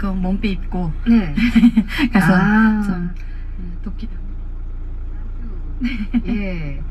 그냥 몸빼 입고 네. 가서 아. 좀 음, 도끼 예.